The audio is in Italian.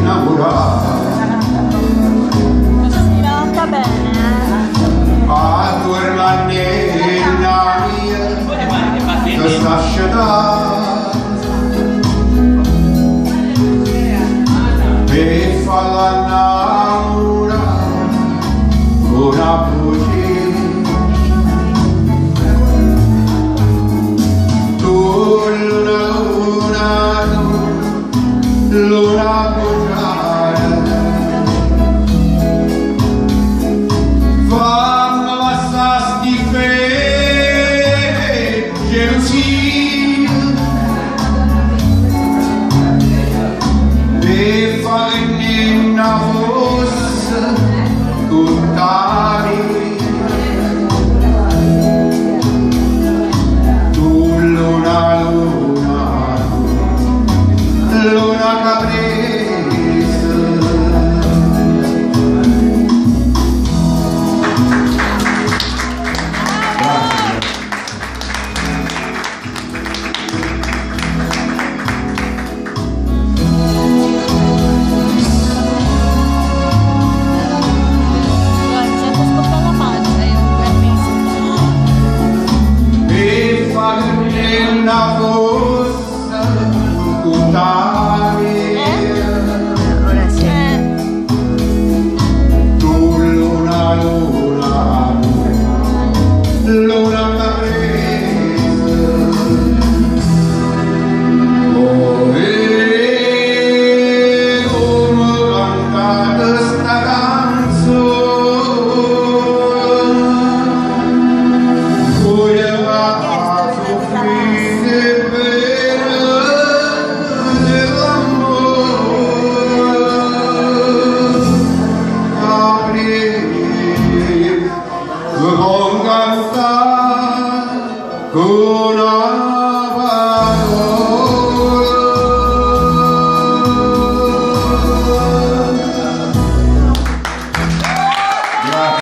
innamorata si canta bene a tornare mia questa scena per farla innamorare una bugia enough. Una